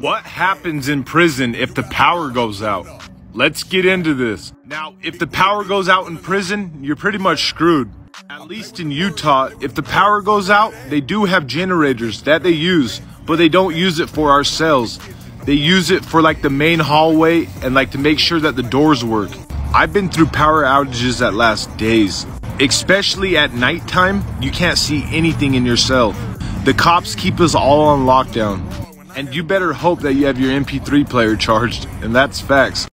What happens in prison if the power goes out? Let's get into this. Now, if the power goes out in prison, you're pretty much screwed. At least in Utah, if the power goes out, they do have generators that they use, but they don't use it for our cells. They use it for like the main hallway and like to make sure that the doors work. I've been through power outages that last days. Especially at nighttime, you can't see anything in your cell. The cops keep us all on lockdown. And you better hope that you have your MP3 player charged, and that's facts.